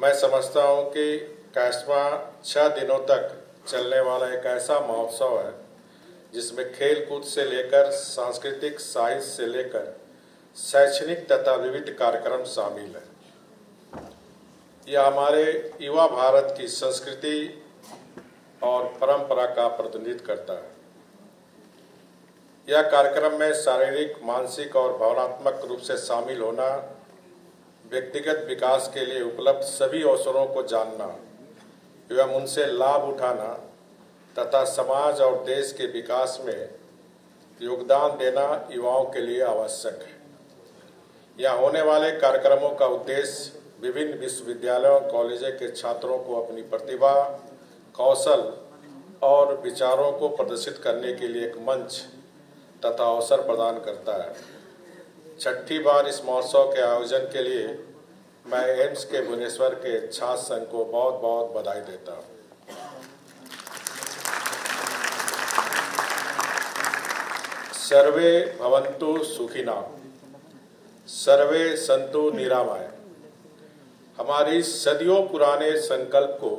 मैं समझता हूँ कि कैसवा छह दिनों तक चलने वाला एक ऐसा महोत्सव है, जिसमें खेल कूद से लेकर सांस्कृतिक साहित्य से लेकर शैक्षणिक तथा विविध कार्यक्रम शामिल है। यह हमारे युवा भारत की संस्कृति और परंपरा का प्रतिनिधित्व करता है। यह कार्यक्रम में शारीरिक, मानसिक और भावनात्मक रूप से शामिल होना व्यक्तिगत विकास के लिए उपलब्ध सभी अवसरों को जानना एवं उनसे लाभ उठाना तथा समाज और देश के विकास में योगदान देना युवाओं के लिए आवश्यक है। यहाँ होने वाले कार्यक्रमों का उद्देश्य विभिन्न विश्वविद्यालयों और कॉलेजों के छात्रों को अपनी प्रतिभा, कौशल और विचारों को प्रदर्शित करने के लिए एक मंच तथा अवसर प्रदान करता है। छठी बार इस महोत्सव के आयोजन के लिए मैं एम्स के भुवनेश्वर के छात्र संघ को बहुत बहुत बधाई देता हूँ। सर्वे भवंतु सुखिना सर्वे संतु निरामय। हमारी सदियों पुराने संकल्प को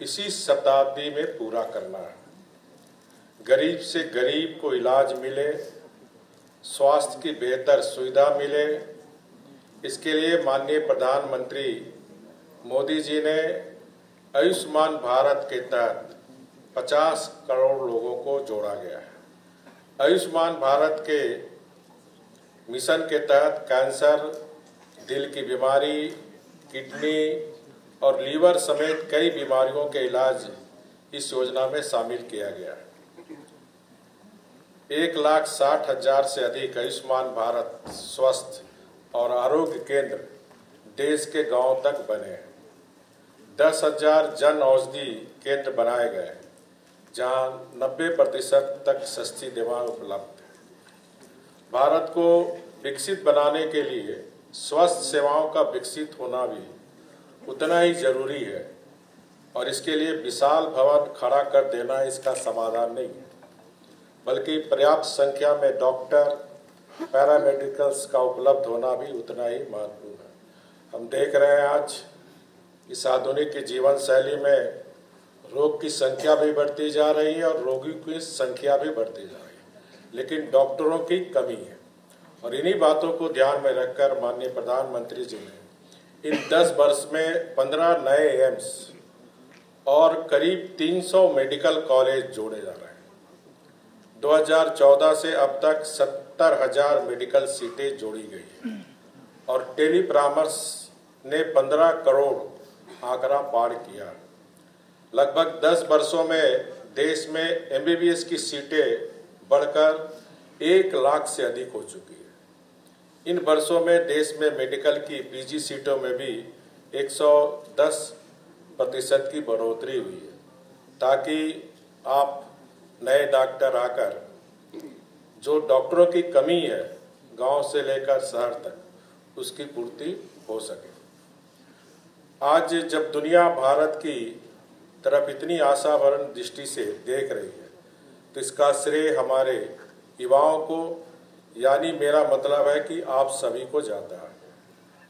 इसी शताब्दी में पूरा करना है। गरीब से गरीब को इलाज मिले स्वास्थ्य की बेहतर सुविधा मिले। इसके लिए माननीय प्रधानमंत्री मोदी जी ने आयुष्मान भारत के तहत 50 करोड़ लोगों को जोड़ा गया है। आयुष्मान भारत के मिशन के तहत कैंसर, दिल की बीमारी, किडनी और लीवर समेत कई बीमारियों के इलाज इस योजना में शामिल किया गया है। एक लाख साठ हज़ार से अधिक आयुष्मान भारत स्वस्थ और आरोग्य केंद्र देश के गाँव तक बने हैं। दस हज़ार जन औषधि केंद्र बनाए गए जहाँ 90 प्रतिशत तक सस्ती दवा उपलब्ध है। भारत को विकसित बनाने के लिए स्वस्थ सेवाओं का विकसित होना भी उतना ही ज़रूरी है, और इसके लिए विशाल भवन खड़ा कर देना इसका समाधान नहीं है। बल्कि पर्याप्त संख्या में डॉक्टर, पैरामेडिकल्स का उपलब्ध होना भी उतना ही महत्वपूर्ण है। हम देख रहे हैं आज इस आधुनिक जीवन शैली में रोग की संख्या भी बढ़ती जा रही है और रोगी की संख्या भी बढ़ती जा रही है। लेकिन डॉक्टरों की कमी है। और इन्हीं बातों को ध्यान में रखकर माननीय प्रधानमंत्री जी ने इन 10 वर्ष में 15 नए एम्स और करीब 300 मेडिकल कॉलेज जोड़े जा रहे हैं। 2014 से अब तक सत्तर हज़ार मेडिकल सीटें जोड़ी गई है। और टेली परामर्श ने 15 करोड़ आंकड़ा पार किया। लगभग 10 वर्षों में देश में एमबीबीएस की सीटें बढ़कर एक लाख से अधिक हो चुकी है। इन वर्षों में देश में मेडिकल की पीजी सीटों में भी 110 प्रतिशत की बढ़ोतरी हुई है, ताकि आप नए डॉक्टर आकर, जो डॉक्टरों की कमी है, गाँव से लेकर शहर तक, उसकी पूर्ति हो सके। आज जब दुनिया भारत की तरफ़ इतनी आशाभरण दृष्टि से देख रही है तो इसका श्रेय हमारे युवाओं को, यानी मेरा मतलब है कि आप सभी को जाता है।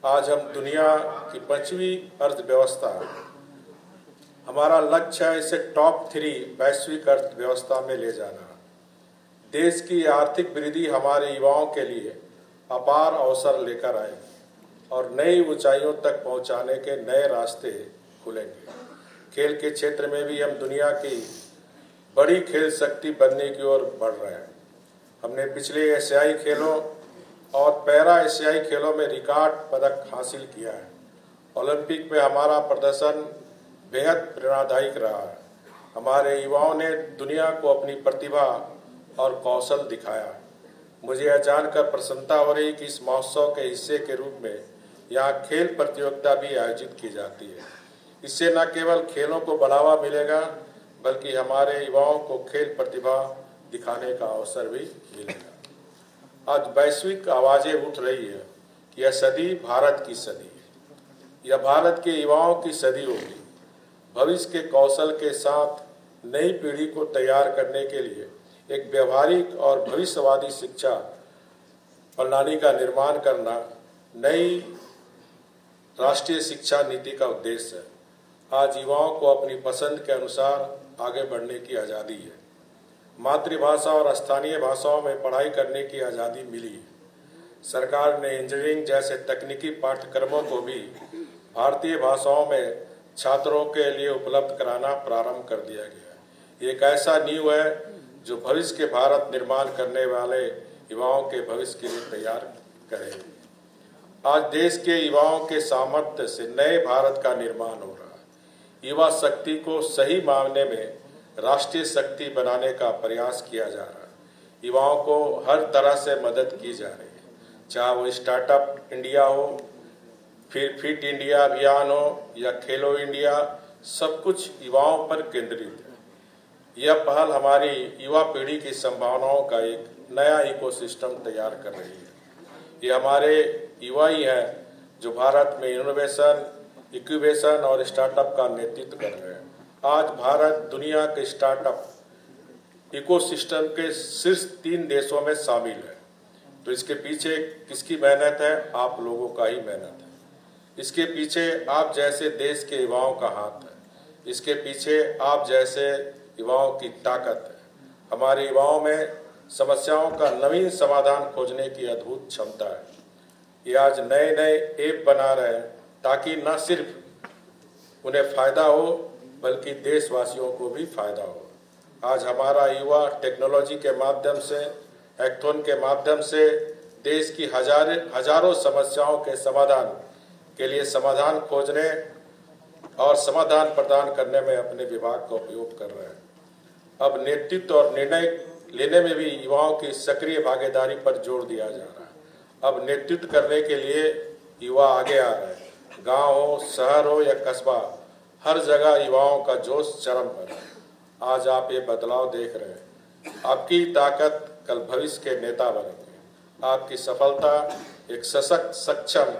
आज हम दुनिया की पांचवी अर्थव्यवस्था हमारा लक्ष्य है इसे टॉप थ्री वैश्विक अर्थव्यवस्था में ले जाना। देश की आर्थिक वृद्धि हमारे युवाओं के लिए अपार अवसर लेकर आएगी और नई ऊंचाइयों तक पहुँचाने के नए रास्ते खुलेंगे। खेल के क्षेत्र में भी हम दुनिया की बड़ी खेल शक्ति बनने की ओर बढ़ रहे हैं। हमने पिछले एशियाई खेलों और पैरा एशियाई खेलों में रिकॉर्ड पदक हासिल किया है। ओलंपिक में हमारा प्रदर्शन बेहद प्रेरणादायक रहा। है हमारे युवाओं ने दुनिया को अपनी प्रतिभा और कौशल दिखाया। मुझे यह जानकर प्रसन्नता हो रही कि इस महोत्सव के हिस्से के रूप में यहाँ खेल प्रतियोगिता भी आयोजित की जाती है। इससे न केवल खेलों को बढ़ावा मिलेगा, बल्कि हमारे युवाओं को खेल प्रतिभा दिखाने का अवसर भी मिलेगा। आज वैश्विक आवाज़ें उठ रही है यह सदी भारत की सदी यह भारत के युवाओं की सदी होगी भविष्य के कौशल के साथ नई पीढ़ी को तैयार करने के लिए एक व्यवहारिक और भविष्यवादी शिक्षा प्रणाली का निर्माण करना नई राष्ट्रीय शिक्षा नीति का उद्देश्य है। आज युवाओं को अपनी पसंद के अनुसार आगे बढ़ने की आज़ादी है। मातृभाषा और स्थानीय भाषाओं में पढ़ाई करने की आज़ादी मिली है। सरकार ने इंजीनियरिंग जैसे तकनीकी पाठ्यक्रमों को भी भारतीय भाषाओं में छात्रों के लिए उपलब्ध कराना प्रारंभ कर दिया गया एक ऐसा नींव है जो भविष्य के भारत निर्माण करने वाले युवाओं के भविष्य के लिए तैयार करेगी। आज देश के युवाओं के सामर्थ्य से नए भारत का निर्माण हो रहा है। युवा शक्ति को सही मामले में राष्ट्रीय शक्ति बनाने का प्रयास किया जा रहा है। युवाओं को हर तरह से मदद की जा रही है। चाहे वो स्टार्टअप इंडिया हो फिर फिट इंडिया अभियान हो या खेलो इंडिया, सब कुछ युवाओं पर केंद्रित है। यह पहल हमारी युवा पीढ़ी की संभावनाओं का एक नया इकोसिस्टम तैयार कर रही है। ये हमारे युवा ही हैं जो भारत में इनोवेशन इक्यूबेशन और स्टार्टअप का नेतृत्व कर रहे हैं। आज भारत दुनिया के स्टार्टअप इकोसिस्टम के शीर्ष तीन देशों में शामिल है। तो इसके पीछे किसकी मेहनत है? आप लोगों का ही मेहनत है। इसके पीछे आप जैसे देश के युवाओं का हाथ है। इसके पीछे आप जैसे युवाओं की ताकत है। हमारे युवाओं में समस्याओं का नवीन समाधान खोजने की अद्भुत क्षमता है। ये आज नए नए ऐप बना रहे हैं ताकि न सिर्फ़ उन्हें फ़ायदा हो, बल्कि देशवासियों को भी फ़ायदा हो। आज हमारा युवा टेक्नोलॉजी के माध्यम से एक्थोन के माध्यम से देश की हज़ार, हज़ारों समस्याओं के समाधान के लिए समाधान खोजने और समाधान प्रदान करने में अपने विभाग का उपयोग कर रहे हैं। अब नेतृत्व और निर्णय लेने में भी युवाओं की सक्रिय भागीदारी पर ज़ोर दिया जा रहा है। अब नेतृत्व करने के लिए युवा आगे आ रहे हैं। गाँव हो शहर हो या कस्बा, हर जगह युवाओं का जोश चरम पर है। आज आप ये बदलाव देख रहे हैं। आपकी ताकत कल भविष्य के नेता बनेंगे। आपकी सफलता एक सशक्त, सक्षम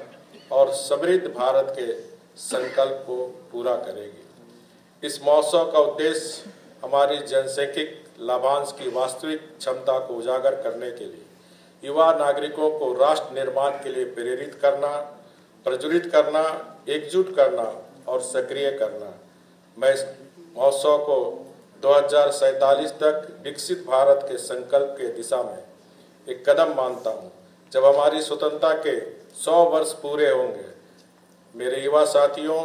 और समृद्ध भारत के संकल्प को पूरा करेगी। इस महोत्सव का उद्देश्य हमारी जनसंख्यिक लाभांश की वास्तविक क्षमता को उजागर करने के लिए, युवा नागरिकों को राष्ट्र निर्माण के लिए प्रेरित करना, प्रज्वलित करना, एकजुट करना और सक्रिय करना। मैं इस महोत्सव को दो तक विकसित भारत के संकल्प के दिशा में एक कदम मानता हूँ। जब हमारी स्वतंत्रता के 100 वर्ष पूरे होंगे। मेरे युवा साथियों,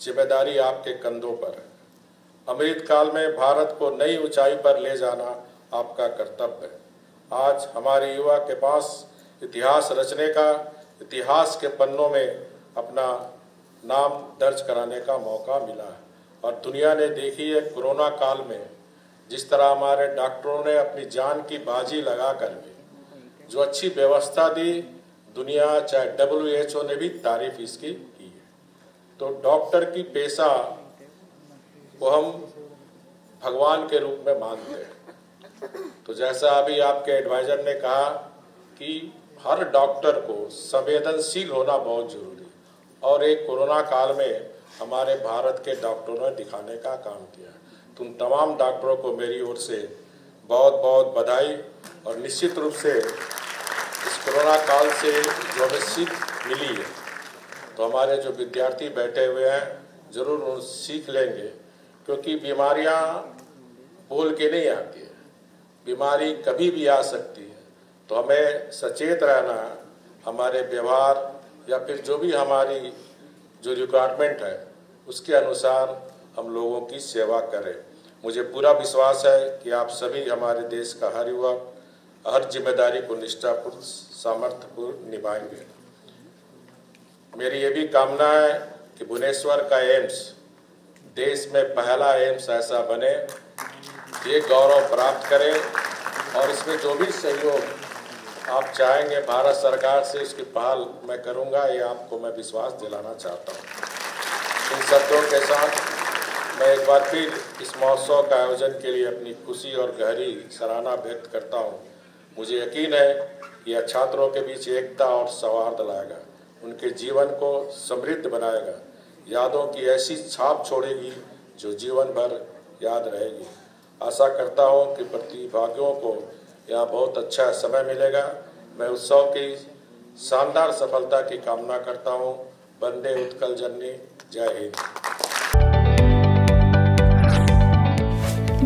ज़िम्मेदारी आपके कंधों पर है। अमृत काल में भारत को नई ऊंचाई पर ले जाना आपका कर्तव्य है। आज हमारे युवा के पास इतिहास रचने का, इतिहास के पन्नों में अपना नाम दर्ज कराने का मौका मिला है। और दुनिया ने देखी है कोरोना काल में, जिस तरह हमारे डॉक्टरों ने अपनी जान की बाजी लगा करके जो अच्छी व्यवस्था दी दुनिया, चाहे डब्ल्यू एच ओ ने भी तारीफ़ इसकी की है। तो डॉक्टर की पेशा को हम भगवान के रूप में मानते हैं। तो जैसा अभी आपके एडवाइजर ने कहा कि हर डॉक्टर को संवेदनशील होना बहुत ज़रूरी और एक कोरोना काल में हमारे भारत के डॉक्टरों ने दिखाने का काम किया। तुम तमाम डॉक्टरों को मेरी ओर से बहुत बहुत बधाई और निश्चित रूप से कोरोना काल से जो हमें सीख मिली है तो हमारे जो विद्यार्थी बैठे हुए हैं, ज़रूर उन सीख लेंगे, क्योंकि बीमारियाँ बोल के नहीं आती है। बीमारी कभी भी आ सकती है। तो हमें सचेत रहना, हमारे व्यवहार या फिर जो भी हमारी जो रिक्वायरमेंट है, उसके अनुसार हम लोगों की सेवा करें। मुझे पूरा विश्वास है कि आप सभी हमारे देश का हर युवक, हर ज़िम्मेदारी को निष्ठापूर्ण सामर्थ्यपूर्ण निभाएँगे। मेरी ये भी कामना है कि भुवनेश्वर का एम्स, देश में पहला एम्स ऐसा बने, ये गौरव प्राप्त करें और इसमें जो भी सहयोग आप चाहेंगे, भारत सरकार से इसकी पहल मैं करूँगा, ये आपको मैं विश्वास दिलाना चाहता हूँ। इन शब्दों के साथ मैं एक बार फिर इस महोत्सव का आयोजन के लिए अपनी खुशी और गहरी सराहना व्यक्त करता हूँ। मुझे यकीन है कि यह छात्रों के बीच एकता और सौहार्द लाएगा। उनके जीवन को समृद्ध बनाएगा। यादों की ऐसी छाप छोड़ेगी जो जीवन भर याद रहेगी। आशा करता हूँ कि प्रतिभागियों को यहाँ बहुत अच्छा समय मिलेगा। मैं उत्सव की शानदार सफलता की कामना करता हूँ। बंदे उत्कल जननी। जय हिंद।